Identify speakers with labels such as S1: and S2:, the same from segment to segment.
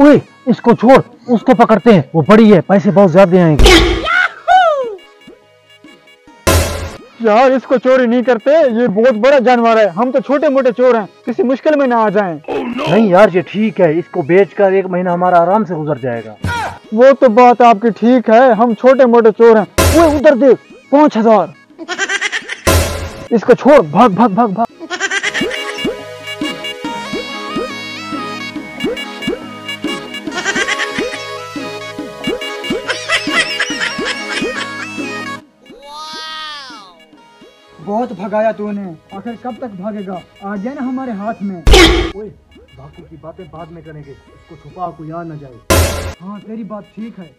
S1: ओए इसको छोड़ उसको पकड़ते हैं। वो बड़ी है पैसे बहुत ज़्यादा आएँगे
S2: यार इसको चोरी नहीं करते ये बहुत बड़ा जानवर है। हम तो छोटे मोटे चोर हैं किसी मुश्किल में ना आ जाएँ। oh, no.
S1: नहीं यार ये ठीक है इसको बेचकर एक महीना हमारा आराम से गुजर जाएगा।
S2: वो तो बात आपकी ठीक है हम छोटे मोटे चोर हैं। वो उधर देख पाँच हज़ार। इसको छोड़ भाग भाग भाग भाग। बहुत भगाया तूने। आखिर कब तक भागेगा? आ गया ना हमारे हाथ में।
S1: ओए बाकी की बातें बाद में करेंगे। इसको छुपा कोई आ न जाए।
S2: हाँ तेरी बात ठीक है।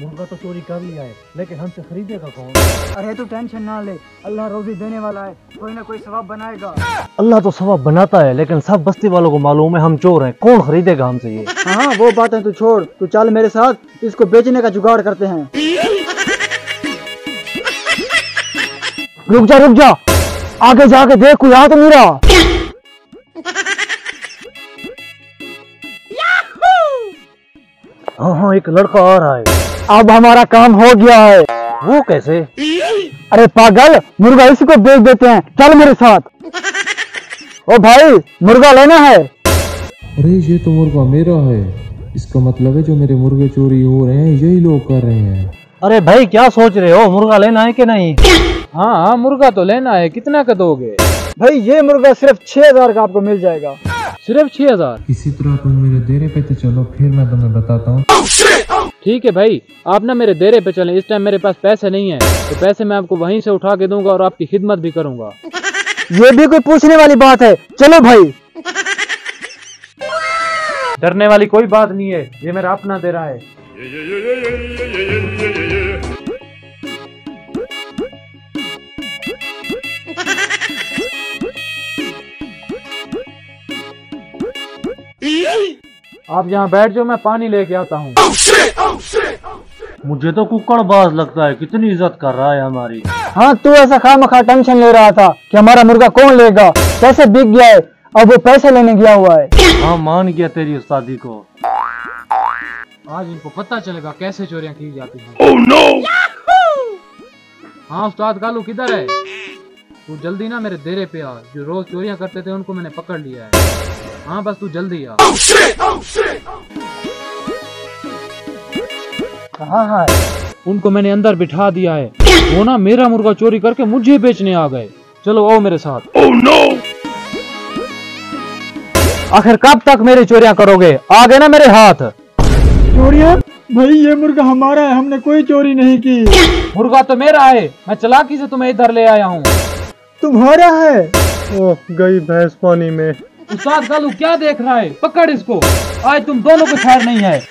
S1: मुर्गा तो चोरी कर लिया है लेकिन हमसे खरीदेगा कौन?
S2: अरे तू टेंशन ना ले। अल्लाह रोजी देने वाला है। कोई ना कोई सवाब बनाएगा।
S1: अल्लाह तो सवाब बनाता है लेकिन सब बस्ती वालों को मालूम है हम चोर हैं। कौन खरीदेगा हमसे ये?
S2: हाँ वो बात है तू छोड़। तू चल मेरे साथ। इसको बेचने का जुगाड़ करते हैं।
S1: रुक जा रुक जा। आगे जाके देख कोई आ तो नहीं रहा। हाँ हाँ एक लड़का आ रहा है।
S2: अब हमारा काम हो गया है।
S1: वो कैसे?
S2: अरे पागल मुर्गा इसी को बेच देते हैं। चल मेरे साथ। ओ भाई मुर्गा लेना है।
S3: अरे ये तो मुर्गा मेरा है। इसका मतलब है जो मेरे मुर्गे चोरी हो रहे हैं यही लोग कर रहे हैं।
S1: अरे भाई क्या सोच रहे हो? मुर्गा लेना है कि नहीं?
S4: हाँ हाँ मुर्गा तो लेना है कितना का दोगे
S2: भाई ये मुर्गा सिर्फ़ छह हज़ार का आपको मिल जाएगा
S4: सिर्फ़ छह हज़ार
S3: इसी तरह तुम मेरे देरे पे तो चलो फिर मैं तुम्हें बताता हूँ
S4: ठीक है भाई आप ना मेरे देरे पे चले इस टाइम मेरे पास पैसे नहीं है तो पैसे मैं आपको वहीं से उठा के दूँगा और आपकी खिदमत भी करूँगा
S2: ये भी कोई पूछने वाली बात है चलो भाई
S4: डरने वाली कोई बात नहीं है ये मेरा अपना देरा है आप यहाँ बैठ जाओ मैं पानी लेके आता हूँ।
S1: मुझे तो कुकड़बाज लगता है कितनी इज़्ज़त कर रहा है हमारी।
S2: हाँ तू ऐसा खा मखा टेंशन ले रहा था कि हमारा मुर्गा कौन लेगा? कैसे बिक गया है अब वो पैसे लेने गया हुआ है।
S1: हाँ मान गया तेरी उस्तादी को।
S4: आज इनको पता चलेगा कैसे चोरियाँ की जाती हैं। Oh, no! हाँ उस्ताद कालू किधर है? तू जल्दी ना मेरे देरे पे आ। जो रोज चोरियाँ करते थे उनको मैंने पकड़ लिया है। हाँ बस तू जल्दी आ।
S2: कहाँ है?
S4: उनको मैंने अंदर बिठा दिया है। वो ना मेरा मुर्गा चोरी करके मुझे बेचने आ गए। चलो आओ मेरे साथ। Oh, no!
S1: आखिर कब तक मेरी चोरियाँ करोगे? आ गए ना मेरे हाथ।
S2: चोरिया? भाई ये मुर्गा हमारा है हमने कोई चोरी नहीं की।
S4: मुर्गा तो मेरा है मैं चलाकी से तुम्हें इधर ले आया हूँ।
S2: तुम्हारा है?
S1: ओह गई भैंस पानी में।
S4: उस्ताद कालू क्या देख रहा है? पकड़ इसको। आज तुम दोनों को खैर नहीं है।